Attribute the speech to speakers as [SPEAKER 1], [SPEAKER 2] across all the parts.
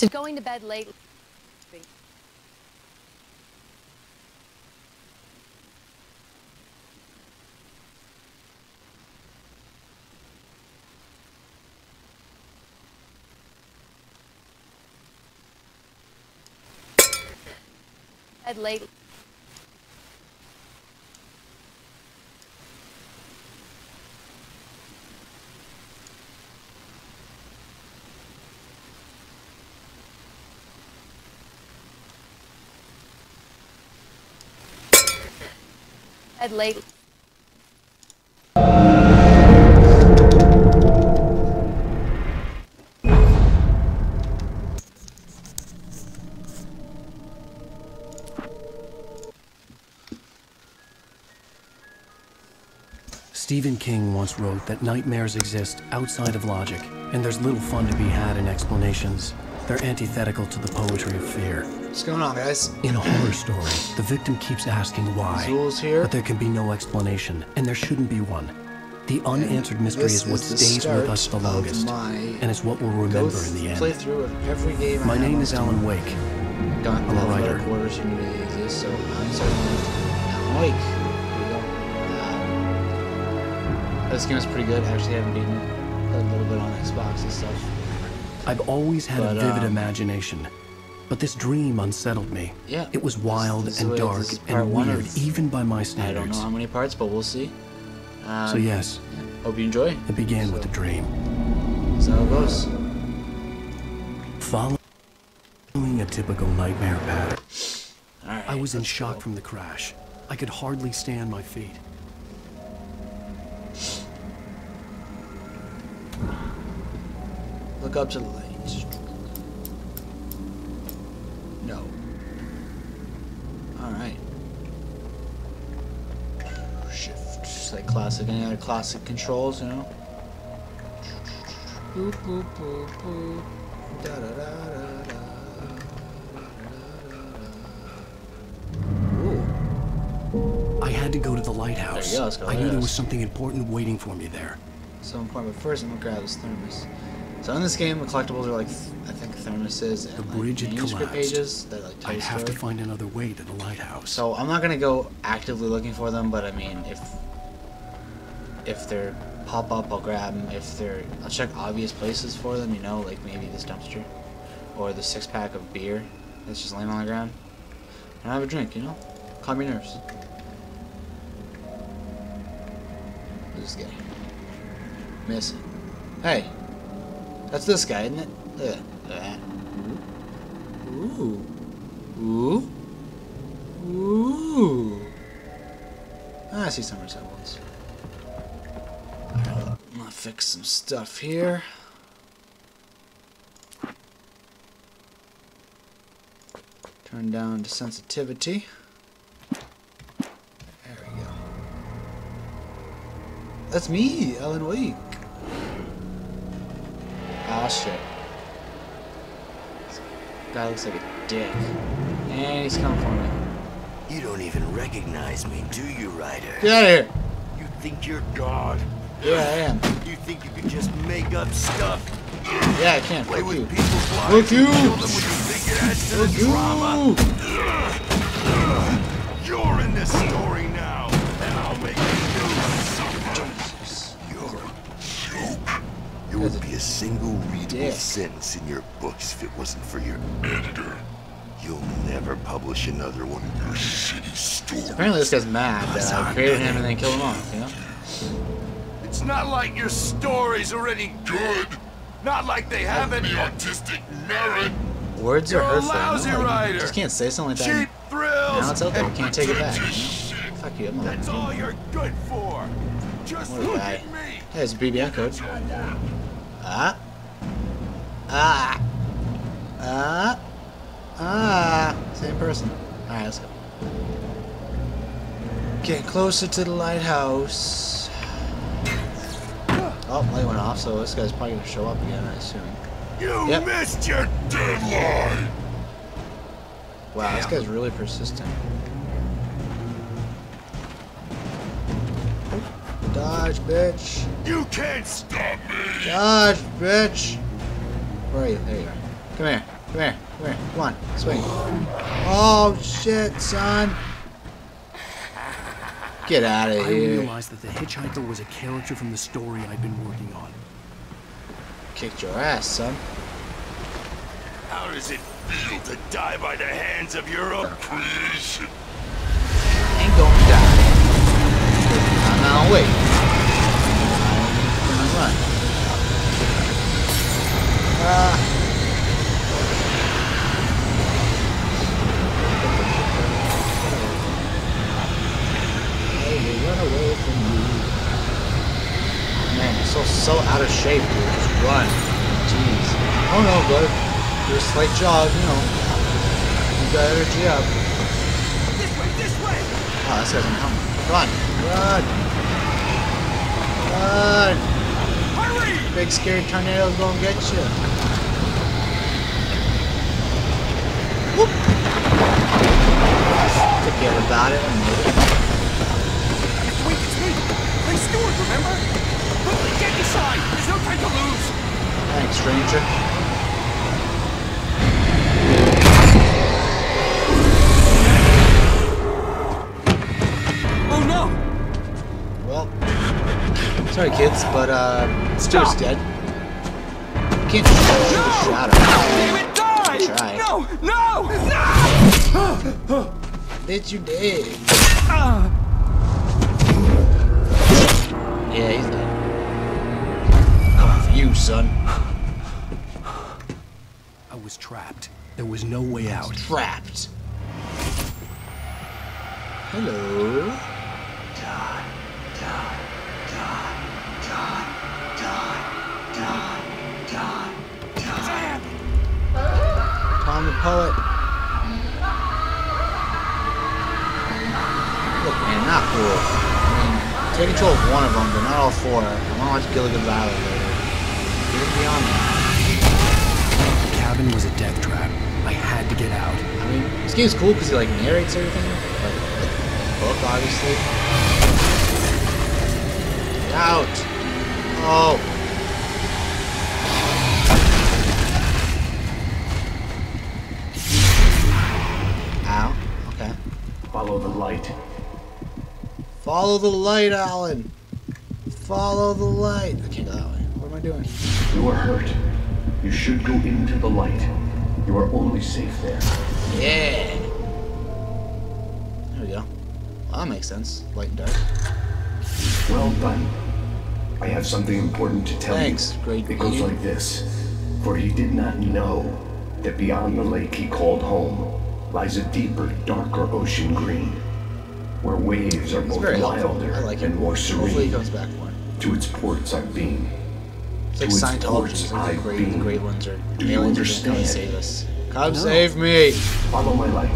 [SPEAKER 1] To going to bed late. Bed late. Bed late.
[SPEAKER 2] Stephen King once wrote that nightmares exist outside of logic, and there's little fun to be had in explanations. They're antithetical to the poetry of fear.
[SPEAKER 3] What's going on, guys?
[SPEAKER 2] In a horror story, the victim keeps asking why,
[SPEAKER 3] Zool's here.
[SPEAKER 2] but there can be no explanation, and there shouldn't be one. The unanswered mystery is what stays with us the longest, and it's what we'll remember in the end.
[SPEAKER 3] Playthrough of every game.
[SPEAKER 2] My
[SPEAKER 3] I
[SPEAKER 2] name is Alan Wake.
[SPEAKER 3] Got
[SPEAKER 2] I'm a writer.
[SPEAKER 3] Quarters Unity exists, so I'm sorry. Alan Wake. Here we go. Um, this game is pretty good. I actually haven't beaten a little bit on Xbox and stuff.
[SPEAKER 2] I've always had
[SPEAKER 3] But,
[SPEAKER 2] a vivid
[SPEAKER 3] um,
[SPEAKER 2] imagination, but this dream unsettled me.
[SPEAKER 3] Yeah,
[SPEAKER 2] It was wild
[SPEAKER 3] this is
[SPEAKER 2] and dark
[SPEAKER 3] this
[SPEAKER 2] and weird,
[SPEAKER 3] of-
[SPEAKER 2] even by my standards.
[SPEAKER 3] I don't know how many parts, but we'll see. Um,
[SPEAKER 2] So yes,
[SPEAKER 3] Hope you enjoy.
[SPEAKER 2] it began with a dream.
[SPEAKER 3] So how it goes.
[SPEAKER 2] Following a typical nightmare pattern. I was in shock
[SPEAKER 3] go.
[SPEAKER 2] from the crash. I could hardly stand my feet.
[SPEAKER 3] Look up to the light. No. Alright. Shift. Just like classic, any other classic controls, you know? Boop, boop, boop, boop. Da, da, da, da, da.
[SPEAKER 2] I had to go to the lighthouse.
[SPEAKER 3] Go, go
[SPEAKER 2] I knew there was something important waiting for me there.
[SPEAKER 3] so important. But first, I'm gonna grab this thermos. So in this game, the collectibles are like, th- I think, thermoses and
[SPEAKER 2] The bridge had
[SPEAKER 3] manuscript pages that like tell
[SPEAKER 2] I have to find another way to the lighthouse.
[SPEAKER 3] So I'm not gonna go actively looking for them, but I mean, if if they're pop up, I'll grab them. If they're, I'll check obvious places for them. You know, like maybe this dumpster or the six pack of beer that's just laying on the ground. And have a drink. You know, calm your nerves. This guy? Miss. Hey, that's this guy, isn't it? Ugh. Ugh. Ooh. Ooh. Ooh. Ah, I see some resemblance. I'm gonna fix some stuff here. Turn down to sensitivity. There we go. That's me, Alan Wake. Ah, shit. Guy looks like a dick. And he's coming for me.
[SPEAKER 4] You don't even recognize me, do you, Ryder?
[SPEAKER 3] Get out of here!
[SPEAKER 4] You think you're God?
[SPEAKER 3] Yeah, I am.
[SPEAKER 4] You think you can just make up stuff?
[SPEAKER 3] Yeah, I can.
[SPEAKER 4] Play
[SPEAKER 3] Fuck
[SPEAKER 4] with
[SPEAKER 3] you.
[SPEAKER 4] people's lives
[SPEAKER 3] you!
[SPEAKER 4] and kill them when you think it adds to the
[SPEAKER 3] Fuck
[SPEAKER 4] drama?
[SPEAKER 3] you!
[SPEAKER 4] You're in this story now, a single readable
[SPEAKER 3] dick.
[SPEAKER 4] sentence in your books if it wasn't for your editor. You'll never publish another one of your shitty stories.
[SPEAKER 3] Apparently this guy's mad that I created him and then killed him off, you know?
[SPEAKER 4] It's not like your stories are any good. Not like they have any artistic merit.
[SPEAKER 3] Words are
[SPEAKER 4] You're a
[SPEAKER 3] hurtful. you
[SPEAKER 4] lousy
[SPEAKER 3] Like. You just can't say something like
[SPEAKER 4] Cheap
[SPEAKER 3] that.
[SPEAKER 4] thrills.
[SPEAKER 3] Now it's out there. We can't take it back. You know? Fuck you. I'm
[SPEAKER 4] That's all you're good for. Just look at me.
[SPEAKER 3] Hey, it's a BBM code. Ah. Ah. Ah. Ah. Same person. Alright, let's go. Get closer to the lighthouse. Oh, light went off, so this guy's probably gonna show up again, I assume.
[SPEAKER 4] You
[SPEAKER 3] Yep.
[SPEAKER 4] missed your deadline.
[SPEAKER 3] Wow, this guy's really persistent. Dodge, bitch.
[SPEAKER 4] You can't stop me.
[SPEAKER 3] Dodge, bitch. Where are you? There you are. Come here. Come here, come here, come on, swing. Oh shit, son! Get out of here.
[SPEAKER 2] I realized that the hitchhiker was a character from the story I'd been working on.
[SPEAKER 3] Kicked your ass, son.
[SPEAKER 4] How does it feel to die by the hands of your oppressor?
[SPEAKER 3] Ain't gonna die. No, no, wait. I'm. Ah. I will run away from you. Man, you're so so out of shape, dude. Just run. Jeez. Oh no, bud. Do a slight jog, you know. You got energy up.
[SPEAKER 4] This way, this way!
[SPEAKER 3] Oh, this guy's me. Run! Run! Run!
[SPEAKER 4] Hurry!
[SPEAKER 3] Big scary tornado's gonna get you. Whoop! Forget about it. I made it.
[SPEAKER 4] Wait, it's me! Hey, Stewart, remember? Quickly, get inside! There's no time to lose!
[SPEAKER 3] Thanks, stranger.
[SPEAKER 4] Oh no!
[SPEAKER 3] Well, sorry kids, but uh, Stuart's dead. Can't just shadow.
[SPEAKER 4] Damn it!
[SPEAKER 3] Try.
[SPEAKER 4] No! No! No!
[SPEAKER 3] Did you dig?
[SPEAKER 4] Ah.
[SPEAKER 3] Yeah, he's dead. Coming for you, son.
[SPEAKER 2] I was trapped. There was no way out.
[SPEAKER 3] Trapped. Hello. Tom the poet. Look, man, not cool. I mean, take control of one of them, but not all four. I want to watch Gilligan's Island later. Get it beyond that.
[SPEAKER 2] The cabin was a death trap. I had to get out.
[SPEAKER 3] I mean, this game's cool because he like narrates everything. Like, like the book, obviously. Get out! Oh!
[SPEAKER 5] Follow the light.
[SPEAKER 3] Follow the light, Alan! Follow the light! I can't go that way. What am I doing?
[SPEAKER 5] You are hurt. You should go into the light. You are only safe there.
[SPEAKER 3] Yeah! There we go. Well, that makes sense. Light and dark.
[SPEAKER 5] Well done. I have something important to tell
[SPEAKER 3] Thanks,
[SPEAKER 5] you.
[SPEAKER 3] great
[SPEAKER 5] It goes like this. For he did not know that beyond the lake he called home lies a deeper, darker ocean green, where waves are
[SPEAKER 3] It's
[SPEAKER 5] both wilder
[SPEAKER 3] like
[SPEAKER 5] and more
[SPEAKER 3] Hopefully he
[SPEAKER 5] serene.
[SPEAKER 3] comes back more.
[SPEAKER 5] To its ports I've been.
[SPEAKER 3] It's like
[SPEAKER 5] To its
[SPEAKER 3] Scientology.
[SPEAKER 5] ports
[SPEAKER 3] It's like the
[SPEAKER 5] I've
[SPEAKER 3] great, the
[SPEAKER 5] been.
[SPEAKER 3] great ones are
[SPEAKER 5] Do you
[SPEAKER 3] aliens gonna come
[SPEAKER 5] understand?
[SPEAKER 3] save us. Come
[SPEAKER 2] No.
[SPEAKER 3] save me!
[SPEAKER 5] Follow my light.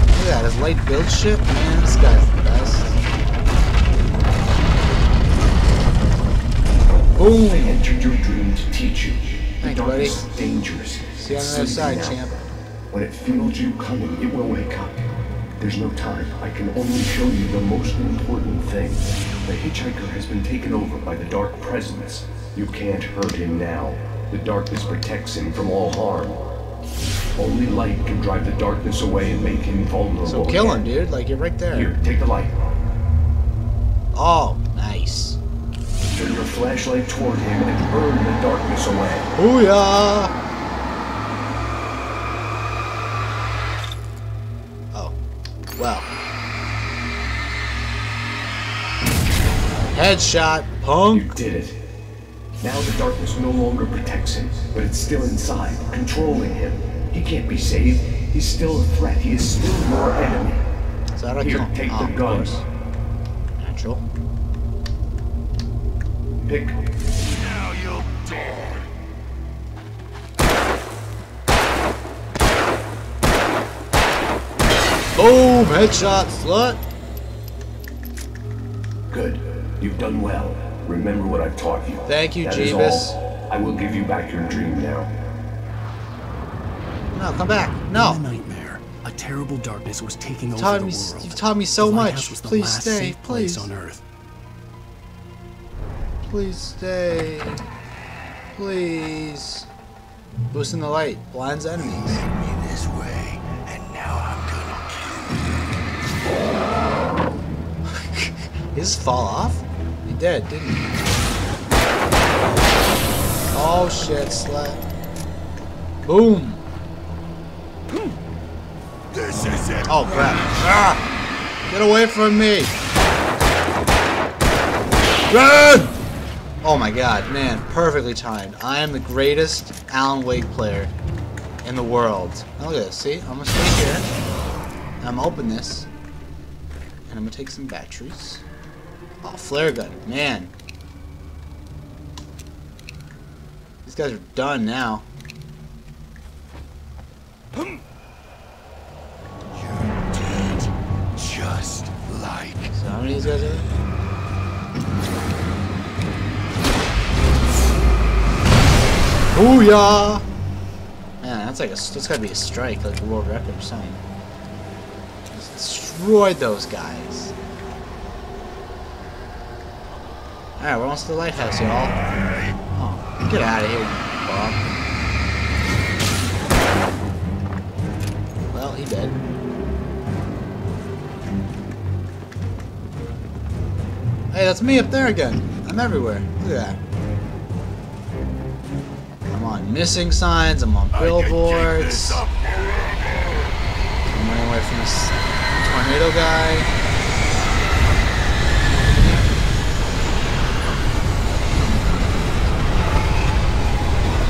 [SPEAKER 3] Look at that, his light build shit? Man, this guy's the best. Boom!
[SPEAKER 5] I entered your dream to teach you.
[SPEAKER 3] Thanks,
[SPEAKER 5] darkness
[SPEAKER 3] buddy.
[SPEAKER 5] dangerous.
[SPEAKER 3] See you on the other side,
[SPEAKER 5] now.
[SPEAKER 3] champ.
[SPEAKER 5] When it feels you coming, it will wake up. There's no time. I can only show you the most important thing. The hitchhiker has been taken over by the dark presence. You can't hurt him now. The darkness protects him from all harm. Only light can drive the darkness away and make him vulnerable.
[SPEAKER 3] So kill him, dude. Like, you're right there.
[SPEAKER 5] Here, take the light.
[SPEAKER 3] Oh, nice.
[SPEAKER 5] Turn your flashlight toward him and burn the darkness away.
[SPEAKER 3] Booyah! Oh. Well. Headshot, punk!
[SPEAKER 5] You did it. Now the darkness no longer protects him, but it's still inside, controlling him. He can't be saved. He's still a threat. He is still your enemy.
[SPEAKER 3] Is that how
[SPEAKER 5] Here, take the gun.
[SPEAKER 3] course. Natural.
[SPEAKER 5] Pick.
[SPEAKER 4] Now you'll die!
[SPEAKER 3] Boom! Headshot, slut!
[SPEAKER 5] Good. You've done well. Remember what I've taught you.
[SPEAKER 3] Thank you,
[SPEAKER 5] That is
[SPEAKER 3] Jeebus.
[SPEAKER 5] all. I will give you back your dream now.
[SPEAKER 3] No, come back.
[SPEAKER 2] In
[SPEAKER 3] No.
[SPEAKER 2] nightmare, a terrible darkness was taking over the
[SPEAKER 3] me,
[SPEAKER 2] world.
[SPEAKER 3] you've taught me so
[SPEAKER 2] The
[SPEAKER 3] much.
[SPEAKER 2] lighthouse was the
[SPEAKER 3] Please stay. Please.
[SPEAKER 2] on Earth.
[SPEAKER 3] Please stay. Please. Boosting the light blinds enemies.
[SPEAKER 4] Led me this way, and now I'm gonna
[SPEAKER 3] just fall off? He did, didn't he? Oh shit, slap. Boom.
[SPEAKER 4] This is it.
[SPEAKER 3] Oh crap. Ah! Get away from me! Run! Oh my god, man, perfectly timed. I am the greatest Alan Wake player in the world. Now look at this, see? I'm gonna stay here. I'm gonna open this. And I'm gonna take some batteries. Oh, flare gun, man. These guys are done now.
[SPEAKER 4] You're dead. Just like
[SPEAKER 3] So how many of these guys are there? Booyah! Man, that's like a that's gotta be a strike, like a world record or something. Just destroyed those guys. Alright, we're almost to the lighthouse, y'all. Oh, get out of here, Bob. Well, he dead. Hey, that's me up there again. I'm everywhere. Look at that. I'm on missing signs. I'm on billboards. I'm running away from this tornado guy.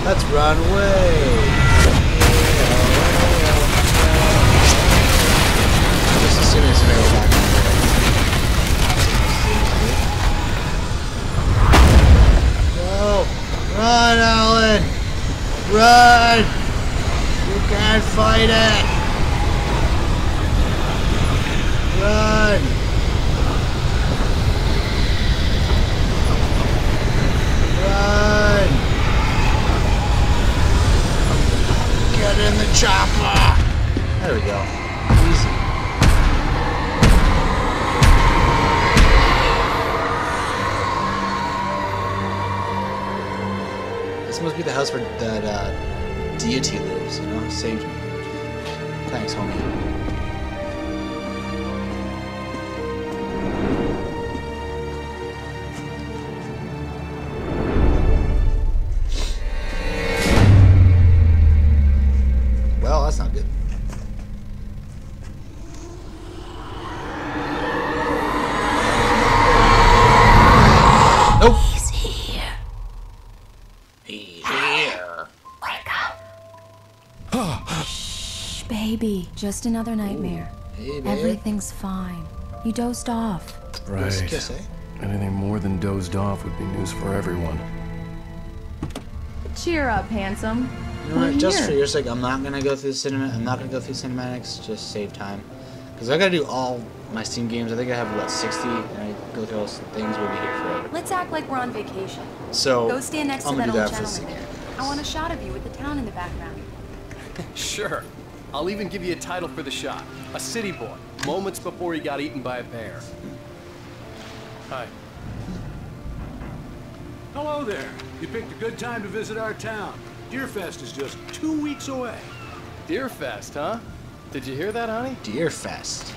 [SPEAKER 3] Let's run away. Just back. Run, Alan! Run! You can't fight it! Run! Run! Get in the chopper! There we go. This must be the house where that uh, deity lives, you know? Saved me. Thanks, homie.
[SPEAKER 6] Just another nightmare.
[SPEAKER 3] Hey.
[SPEAKER 6] Everything's fine. You dozed off.
[SPEAKER 3] Nice
[SPEAKER 2] Right.
[SPEAKER 3] kiss, eh?
[SPEAKER 2] Anything more than dozed off would be news for everyone.
[SPEAKER 6] Cheer up, handsome.
[SPEAKER 3] You know what? Just
[SPEAKER 6] here.
[SPEAKER 3] for your sake, I'm not gonna go through the cinema. I'm not gonna go through cinematics. Just save time, because I gotta do all my Steam games. I think I have about 60, and I go through all things. We'll be here forever.
[SPEAKER 6] Let's act like we're on vacation.
[SPEAKER 3] So
[SPEAKER 6] Go stand next
[SPEAKER 3] I'm
[SPEAKER 6] to that
[SPEAKER 3] gonna
[SPEAKER 6] old
[SPEAKER 3] do that for
[SPEAKER 6] gentleman
[SPEAKER 3] the
[SPEAKER 6] there. I want a shot of you with the town in the background.
[SPEAKER 7] Sure. I'll even give you a title for the shot. A city boy, moments before he got eaten by a bear. Hi.
[SPEAKER 8] Hello there. You picked a good time to visit our town. Deerfest is just two weeks away.
[SPEAKER 7] Deerfest, huh? Did you hear that, honey?
[SPEAKER 3] Deerfest.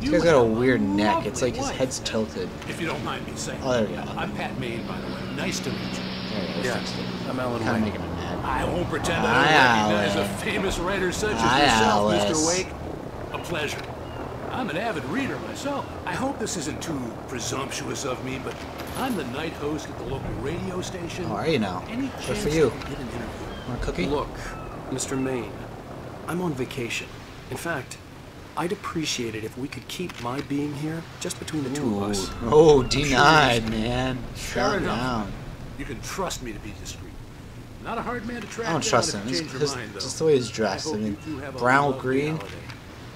[SPEAKER 3] This
[SPEAKER 8] You
[SPEAKER 3] guy's got a
[SPEAKER 8] have
[SPEAKER 3] weird neck. It's like his
[SPEAKER 8] wife.
[SPEAKER 3] head's tilted.
[SPEAKER 8] If you don't mind me saying.
[SPEAKER 3] Oh, there we go.
[SPEAKER 8] I'm Pat Maine, by the way. Nice to meet you.
[SPEAKER 3] There we go.
[SPEAKER 7] Yeah. I'm Alan
[SPEAKER 3] Kind of
[SPEAKER 7] Wake.
[SPEAKER 3] making him mad.
[SPEAKER 8] I won't pretend
[SPEAKER 3] Hi,
[SPEAKER 8] I don't recognize
[SPEAKER 3] Alice.
[SPEAKER 8] a famous writer such as
[SPEAKER 3] Hi,
[SPEAKER 8] yourself,
[SPEAKER 3] Alice.
[SPEAKER 8] Mr. Wake. A pleasure. I'm an avid reader myself. I hope this isn't too presumptuous of me, but I'm the night host at the local radio station.
[SPEAKER 3] How are you now?
[SPEAKER 8] Any
[SPEAKER 3] Good
[SPEAKER 8] chance
[SPEAKER 3] for you.
[SPEAKER 8] I get an interview?
[SPEAKER 3] Want a cookie?
[SPEAKER 7] Look, Mr. Maine, I'm on vacation. In fact, I'd appreciate it if we could keep my being here just between the two of us.
[SPEAKER 3] Oh, denied, man.
[SPEAKER 8] Fair
[SPEAKER 3] Shut
[SPEAKER 8] enough.
[SPEAKER 3] down.
[SPEAKER 8] You can trust me to be discreet. Not a hard man to track
[SPEAKER 3] I don't trust him.
[SPEAKER 8] you
[SPEAKER 3] Just,
[SPEAKER 8] change your
[SPEAKER 3] just,
[SPEAKER 8] mind,
[SPEAKER 3] just the way he's dressed. I
[SPEAKER 8] hope
[SPEAKER 3] mean,
[SPEAKER 8] you two have a
[SPEAKER 3] brown with green.
[SPEAKER 8] holiday.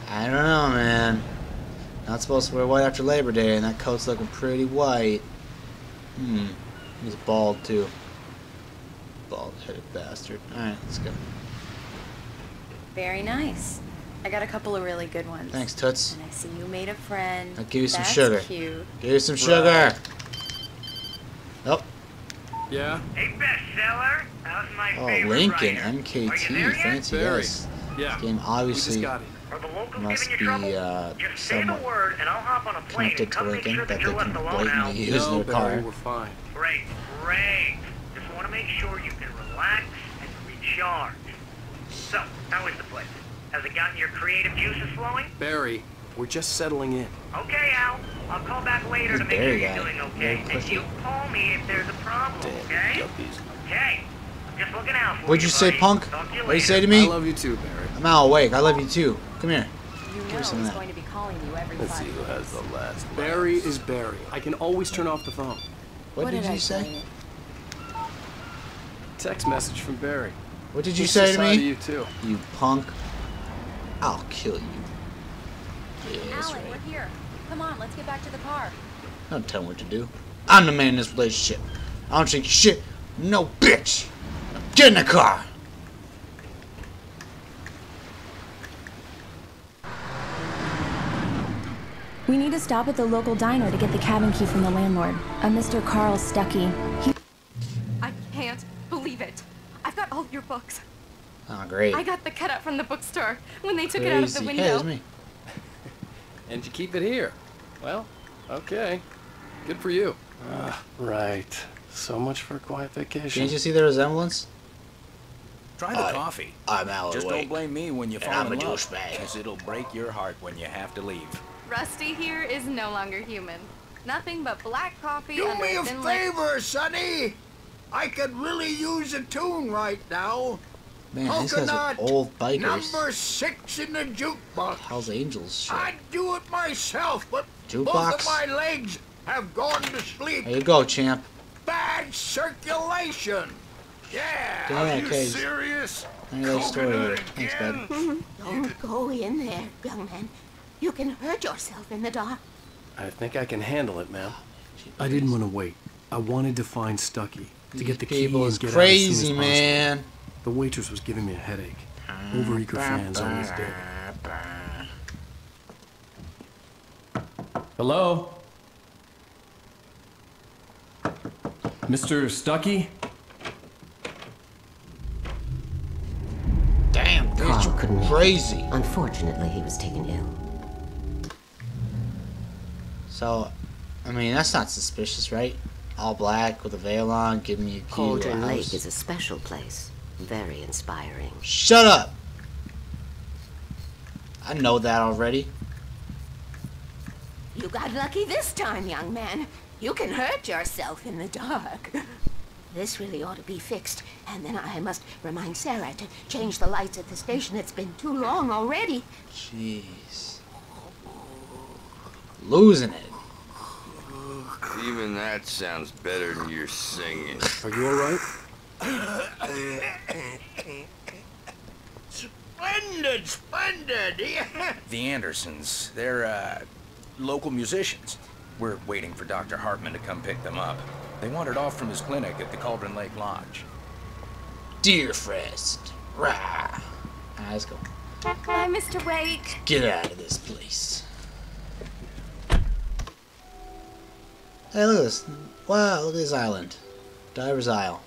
[SPEAKER 3] I don't know, man. Not supposed to wear white after Labor Day, and that coat's looking pretty white. Hmm. He's bald, too. Bald-headed bastard. Alright, let's go.
[SPEAKER 6] Very nice. I got a couple of really good ones.
[SPEAKER 3] Thanks, Toots.
[SPEAKER 6] And I see you made a friend.
[SPEAKER 3] I'll give you some
[SPEAKER 6] That's
[SPEAKER 3] sugar.
[SPEAKER 6] cute.
[SPEAKER 3] Give you some sugar. Oh.
[SPEAKER 7] Yeah?
[SPEAKER 9] Hey, bestseller. How's my
[SPEAKER 3] Oh,
[SPEAKER 9] favorite
[SPEAKER 3] Lincoln
[SPEAKER 9] writer?
[SPEAKER 3] MKT, fancy
[SPEAKER 7] Very.
[SPEAKER 3] guys.
[SPEAKER 7] Yeah.
[SPEAKER 3] This game obviously
[SPEAKER 7] got it.
[SPEAKER 9] Are the locals
[SPEAKER 3] must be
[SPEAKER 9] you
[SPEAKER 3] uh,
[SPEAKER 9] Just say the
[SPEAKER 3] somewhat
[SPEAKER 9] word, and I'll hop on a plane
[SPEAKER 3] connected to Lincoln
[SPEAKER 9] sure
[SPEAKER 3] that
[SPEAKER 9] that
[SPEAKER 3] they can
[SPEAKER 9] left alone now.
[SPEAKER 3] blatantly use
[SPEAKER 7] no,
[SPEAKER 3] their
[SPEAKER 7] Barry,
[SPEAKER 3] car.
[SPEAKER 7] we're fine.
[SPEAKER 9] Great, great. Just want to make sure you can relax and recharge. So, how is the place? Has it gotten your creative juices flowing?
[SPEAKER 7] Barry, we're just settling in.
[SPEAKER 9] Okay, Al. I'll call back later
[SPEAKER 3] Who's
[SPEAKER 9] to make sure you're doing okay.
[SPEAKER 3] Very
[SPEAKER 9] And
[SPEAKER 3] pussy.
[SPEAKER 9] you call me if there's a problem, okay? Okay. I'm Just looking out for
[SPEAKER 3] What'd you say,
[SPEAKER 9] buddy.
[SPEAKER 3] punk?
[SPEAKER 9] Talk to you
[SPEAKER 3] What'd you say to me?
[SPEAKER 7] I love you too, Barry.
[SPEAKER 3] I'm out awake. I love you too. Come here.
[SPEAKER 6] You know
[SPEAKER 3] Give me
[SPEAKER 6] he's
[SPEAKER 3] some of that.
[SPEAKER 6] going to be calling you every five minutes.
[SPEAKER 10] has the last
[SPEAKER 7] Barry is Barry. I can always turn off the phone.
[SPEAKER 3] What, did,
[SPEAKER 6] I
[SPEAKER 3] you say?
[SPEAKER 6] say?
[SPEAKER 7] Text message from Barry.
[SPEAKER 3] What did you
[SPEAKER 7] He
[SPEAKER 3] say to
[SPEAKER 7] hi
[SPEAKER 3] me?
[SPEAKER 7] you too.
[SPEAKER 3] You punk. I'll kill you. Yeah,
[SPEAKER 6] Alan,
[SPEAKER 3] right.
[SPEAKER 6] we're here. Come on, let's get back to the car.
[SPEAKER 3] Don't tell me what to do. I'm the man in this relationship. I don't take shit. No bitch. Get in the car.
[SPEAKER 11] We need to stop at the local diner to get the cabin key from the landlord, a Mr. Carl Stuckey. He
[SPEAKER 12] I can't believe it. I've got all your books.
[SPEAKER 3] Oh, great.
[SPEAKER 12] I got the cutout from the bookstore when they took it out of the
[SPEAKER 3] Crazy.
[SPEAKER 12] window.
[SPEAKER 3] Hey, it's me.
[SPEAKER 7] And you keep it here. Well, okay. Good for you.
[SPEAKER 2] Ah, right. So much for a quiet vacation.
[SPEAKER 3] Can't you see the resemblance?
[SPEAKER 10] Try the
[SPEAKER 3] I-
[SPEAKER 10] coffee.
[SPEAKER 3] I'm Al
[SPEAKER 10] Just
[SPEAKER 3] awake.
[SPEAKER 10] don't blame me when you
[SPEAKER 3] And
[SPEAKER 10] fall
[SPEAKER 3] I'm
[SPEAKER 10] in
[SPEAKER 3] a
[SPEAKER 10] love,
[SPEAKER 3] douchebag.
[SPEAKER 10] because it'll break your heart when you have to leave.
[SPEAKER 12] Rusty here is no longer human. Nothing but black coffee
[SPEAKER 4] Do
[SPEAKER 12] under
[SPEAKER 4] me a
[SPEAKER 12] thin light-
[SPEAKER 4] favor, Sonny. I could really use a tune right now.
[SPEAKER 3] Man, these guys are
[SPEAKER 4] Coconut,
[SPEAKER 3] old bikers.
[SPEAKER 4] Number six in the jukebox.
[SPEAKER 3] Hell's Angels shit.
[SPEAKER 4] I'd do it myself, but both of my legs have gone to sleep.
[SPEAKER 3] There you go, champ.
[SPEAKER 4] Bad circulation. Yeah.
[SPEAKER 3] Yeah,
[SPEAKER 4] Are you
[SPEAKER 3] okay.
[SPEAKER 4] serious?
[SPEAKER 3] Tell me that story here.
[SPEAKER 4] Coconut
[SPEAKER 3] Thanks,
[SPEAKER 4] again?
[SPEAKER 3] bud. Mm-hmm.
[SPEAKER 13] Don't go in there, young man. You can hurt yourself in the dark.
[SPEAKER 7] I think I can handle it, ma'am.
[SPEAKER 2] I didn't want to wait. I wanted to find Stuckey to get the key
[SPEAKER 3] people
[SPEAKER 2] and
[SPEAKER 3] is
[SPEAKER 2] get
[SPEAKER 3] crazy,
[SPEAKER 2] out as soon as
[SPEAKER 3] man.
[SPEAKER 2] Possible. The waitress was giving me a headache. Overeager fans always did. Hello? Mr. Stuckey?
[SPEAKER 3] Damn, bitch,
[SPEAKER 14] Carl
[SPEAKER 3] you
[SPEAKER 14] couldn't make it.
[SPEAKER 3] crazy.
[SPEAKER 14] Unfortunately, he was taken ill.
[SPEAKER 3] So, I mean, that's not suspicious, right? All black with a veil on, giving me a key to a
[SPEAKER 14] Cauldron
[SPEAKER 3] house.
[SPEAKER 14] Lake is a special place. Very inspiring.
[SPEAKER 3] Shut up! I know that already.
[SPEAKER 13] You got lucky this time, young man. You can hurt yourself in the dark. This really ought to be fixed, and then I must remind Sarah to change the lights at the station. It's been too long already.
[SPEAKER 3] Jeez. Losing it.
[SPEAKER 15] Even that sounds better than your singing.
[SPEAKER 7] Are you alright?
[SPEAKER 4] Splendid, splendid.
[SPEAKER 10] The Andersons, they're, uh, local musicians. We're waiting for Dr. Hartman to come pick them up. They wandered off from his clinic at the Cauldron Lake Lodge.
[SPEAKER 3] Deerfest. Rah. Alright, let's go.
[SPEAKER 12] Bye, Mr. Wake.
[SPEAKER 3] Get out of this place. Hey, look at this. Wow, look at this island. Diver's Isle.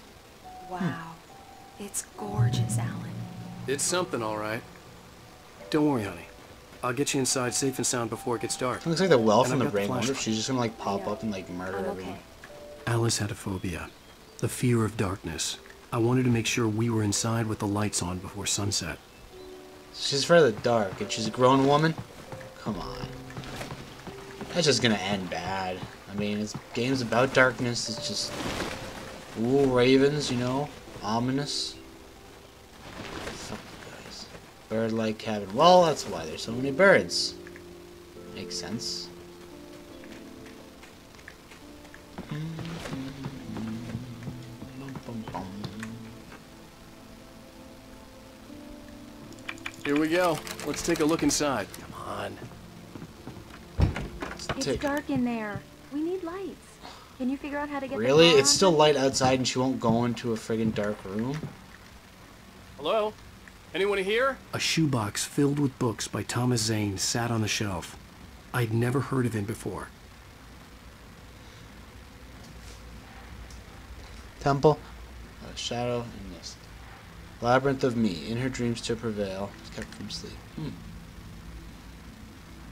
[SPEAKER 6] Wow. It's gorgeous, Alan.
[SPEAKER 7] It's something, all right. Don't worry, honey. I'll get you inside safe and sound before it gets dark.
[SPEAKER 3] It looks like the well from the
[SPEAKER 7] got
[SPEAKER 3] rain. I wonder if she's just gonna like pop up and like murder everyone.
[SPEAKER 2] Alice had a phobia. The fear of darkness. I wanted to make sure we were inside with the lights on before sunset.
[SPEAKER 3] She's afraid of the dark, and she's a grown woman. Come on. That's just gonna end bad. I mean, it's games about darkness. It's just ooh ravens, you know, ominous. Fuck you guys. Bird-like cabin. Well, that's why there's so many birds. Makes sense.
[SPEAKER 7] Here we go. Let's take a look inside. Come on.
[SPEAKER 11] It's
[SPEAKER 3] take-
[SPEAKER 11] dark in there. We need lights. Can you figure out how to get
[SPEAKER 3] Really? It's still light outside, and she won't go into a friggin' dark room.
[SPEAKER 7] Hello? Anyone here?
[SPEAKER 2] A shoebox filled with books by Thomas Zane sat on the shelf. I'd never heard of him before.
[SPEAKER 3] Temple, a shadow, and mist. Labyrinth of me, in her dreams to prevail, kept from sleep. Hmm.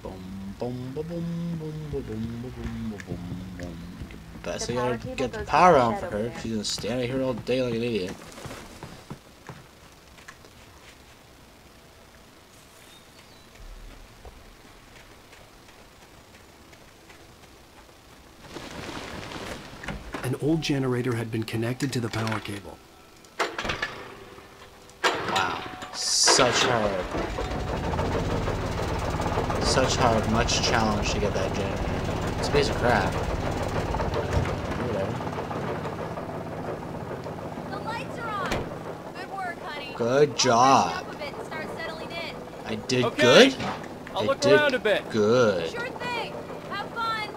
[SPEAKER 3] Boom, boom, boom, boom, boom, boom, boom, boom, boom, boom, boom. Best I
[SPEAKER 6] The power
[SPEAKER 3] gotta get the power on for her.
[SPEAKER 6] there.
[SPEAKER 3] She's gonna stand out here all day like an idiot.
[SPEAKER 7] An old generator had been connected to the power cable.
[SPEAKER 3] Wow. Such hard. Such hard, much challenge to get that generator. It's a piece of crap. Whatever.
[SPEAKER 1] The lights are on. Good work, honey.
[SPEAKER 3] Good job.
[SPEAKER 1] Up a bit and start settling in.
[SPEAKER 3] I did
[SPEAKER 16] Okay.
[SPEAKER 3] good?
[SPEAKER 16] I'll
[SPEAKER 3] I
[SPEAKER 16] look
[SPEAKER 3] did
[SPEAKER 16] around a bit.
[SPEAKER 3] Good.
[SPEAKER 1] Sure thing. Have fun.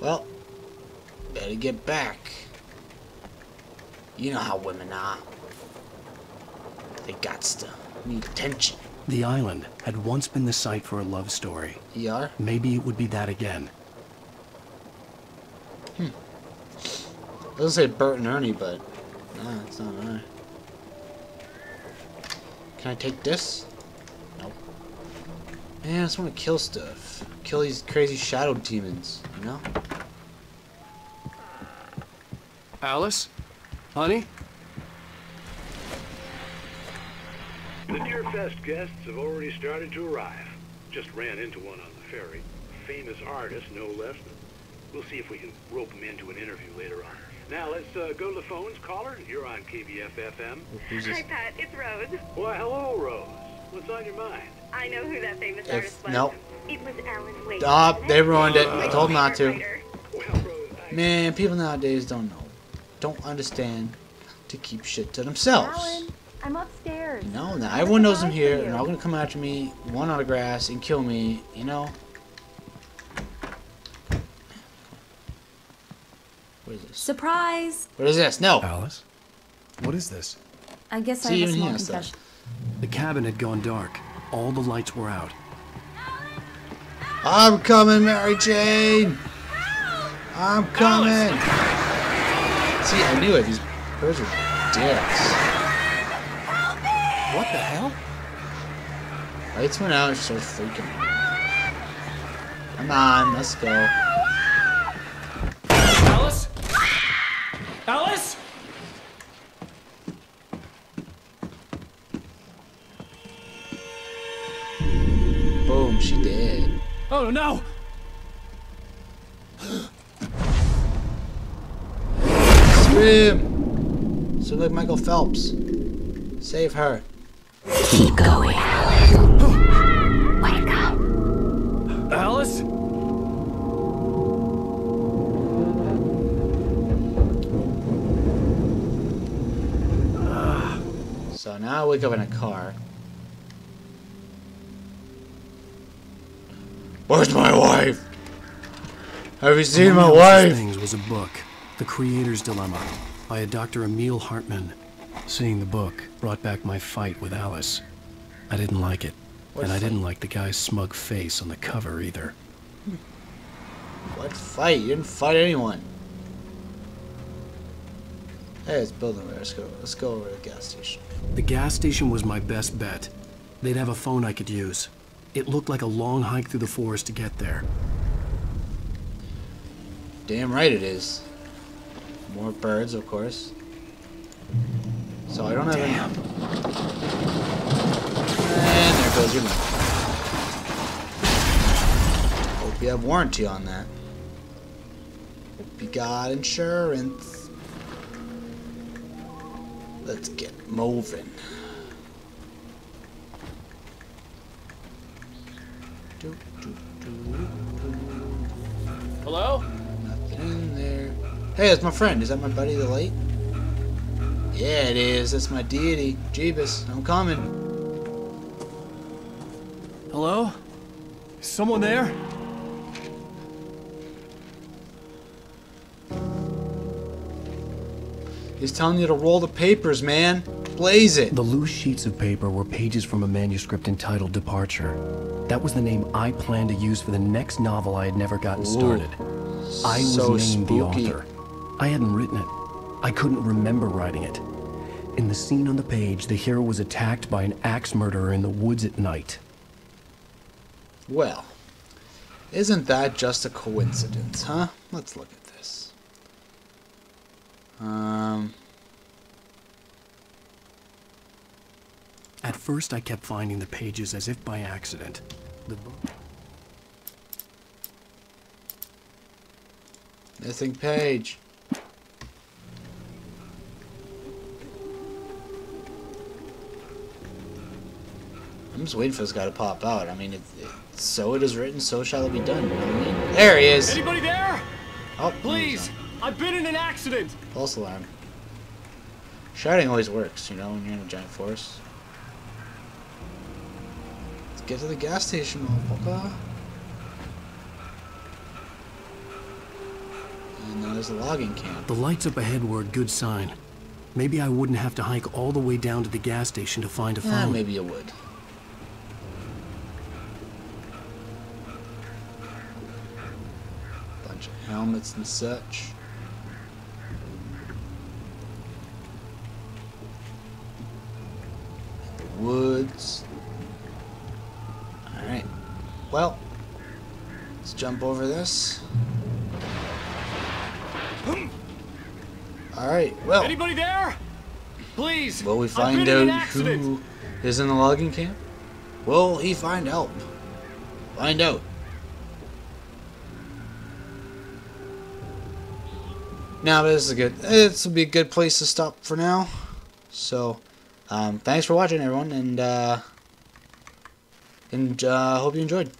[SPEAKER 3] Well, better get back. You know how women are. They got to need attention.
[SPEAKER 2] The island had once been the site for a love story.
[SPEAKER 3] ER?
[SPEAKER 2] Maybe it would be that again.
[SPEAKER 3] I was gonna say Bert and Ernie, but nah, it's not there. Can I take this? Nope. Man, I just want to kill stuff. Kill these crazy shadow demons, you know?
[SPEAKER 7] Alice? Honey?
[SPEAKER 17] The Deerfest guests have already started to arrive. Just ran into one on the ferry. Famous artist, no less. We'll see if we can rope him into an interview later on. Now let's uh, go to the phones. Caller, you're on KBF FM.
[SPEAKER 3] Who's
[SPEAKER 18] Hi, Pat. It's Rose.
[SPEAKER 17] Why, hello, Rose. What's on your mind?
[SPEAKER 18] I know who that famous
[SPEAKER 3] If-
[SPEAKER 18] artist was.
[SPEAKER 3] nope.
[SPEAKER 18] It was Alan Wake.
[SPEAKER 3] Ah, they ruined it. I
[SPEAKER 18] Uh,
[SPEAKER 3] told them not to.
[SPEAKER 18] writer.
[SPEAKER 3] Man, people nowadays don't know. Don't understand to keep shit to themselves.
[SPEAKER 6] Alan, I'm upstairs.
[SPEAKER 3] No, now everyone knows I'm here. They're all gonna come after me, one on the grass, and kill me. You know. What is this?
[SPEAKER 11] Surprise!
[SPEAKER 3] What is this? No.
[SPEAKER 2] Alice? What is this?
[SPEAKER 11] I guess I
[SPEAKER 3] See,
[SPEAKER 11] have a
[SPEAKER 3] even
[SPEAKER 11] small
[SPEAKER 3] has stuff.
[SPEAKER 11] confession.
[SPEAKER 2] The cabin had gone dark. All the lights were out.
[SPEAKER 3] I'm coming, Mary Jane. I'm coming. See, I knew it. These birds are dicks. What the hell? Lights went out. She started freaking. Come on, let's go. Did.
[SPEAKER 16] Oh no!
[SPEAKER 3] Swim! Swim like Michael Phelps. Save her.
[SPEAKER 13] Keep going. Alice. Wake up.
[SPEAKER 16] Alice?
[SPEAKER 3] So now I wake up in a car. Where's my wife? Have you seen my
[SPEAKER 2] Among
[SPEAKER 3] wife?
[SPEAKER 2] things was a book, The Creator's Dilemma, by a Dr. Emil Hartman. Seeing the book brought back my fight with Alice. I didn't like it,
[SPEAKER 3] What
[SPEAKER 2] and I didn't like the guy's smug face on the cover either.
[SPEAKER 3] What fight? You didn't fight anyone. Hey, it's building Let's go. Let's go over to the gas station.
[SPEAKER 2] The gas station was my best bet. They'd have a phone I could use. It looked like a long hike through the forest to get there.
[SPEAKER 3] Damn right it is. More birds, of course. So I don't have any. And there goes your money. Hope you have warranty on that. Hope you got insurance. Let's get moving. Do, do, do, do.
[SPEAKER 16] Hello?
[SPEAKER 3] Nothing there. Hey, that's my friend. Is that my buddy the light? Yeah, it is. That's my deity. Jeebus, I'm coming.
[SPEAKER 7] Hello? Is someone there?
[SPEAKER 3] He's telling you to roll the papers, man. Blaze it.
[SPEAKER 2] The loose sheets of paper were pages from a manuscript entitled Departure. That was the name I planned to use for the next novel I had never gotten started. I was
[SPEAKER 3] so
[SPEAKER 2] named
[SPEAKER 3] spooky.
[SPEAKER 2] the author. I hadn't written it. I couldn't remember writing it. In the scene on the page, the hero was attacked by an axe murderer in the woods at night.
[SPEAKER 3] Well, isn't that just a coincidence, huh? Let's look at this. Um,
[SPEAKER 2] At first, I kept finding the pages as if by accident. The book.
[SPEAKER 3] missing page. I'm just waiting for this guy to pop out. I mean, it, it, so it is written, so shall it be done. You know what I mean? There he is.
[SPEAKER 16] Anybody there?
[SPEAKER 3] Oh,
[SPEAKER 16] Please, I've been in an accident.
[SPEAKER 3] False alarm. Shouting always works, you know, when you're in a giant forest. Get to the gas station, motherfucker. And now there's a logging camp.
[SPEAKER 2] The lights up ahead were a good sign. Maybe I wouldn't have to hike all the way down to the gas station to find a phone.
[SPEAKER 3] Ah, maybe you would. Bunch of helmets and such. The woods. Well, let's jump over this. Alright, well.
[SPEAKER 16] Anybody there? Please.
[SPEAKER 3] Will we find
[SPEAKER 16] been in an
[SPEAKER 3] out who is in the logging camp? Will he find help? Find out. Now this is a good. This will be a good place to stop for now. So, um, thanks for watching, everyone, and uh, and uh, hope you enjoyed.